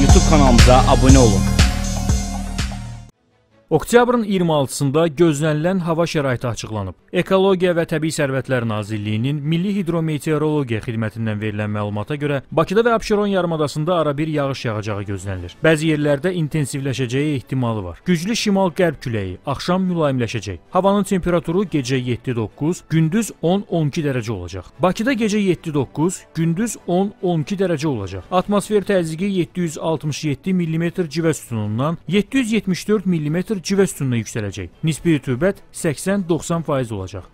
YouTube kanalımıza abunə olun. Oktyabrın 26-sında gözlənilən hava şəraiti açıqlanıb. Ekologiya və Təbii Sərvətlər Nazirliyinin Milli Hidrometeorologiya xidmətindən verilən məlumata görə Bakıda və Abşeron yarımadasında arabir yağış yağacağı gözlənilir. Bəzi yerlərdə intensivləşəcəyi ehtimalı var. Güclü şimal-qərb küləyi axşam mülayimləşəcək. Havanın temperaturu gecə 7-9, gündüz 10-12 dərəcə olacaq. Bakıda gecə 7-9, gündüz 10-12 dərəcə olacaq. Atmosfer təzyiqi 767 mm civə sütunundan 774 mm civə sütununa yüksələcək. Nisbi rütubət 80-90% olacaq.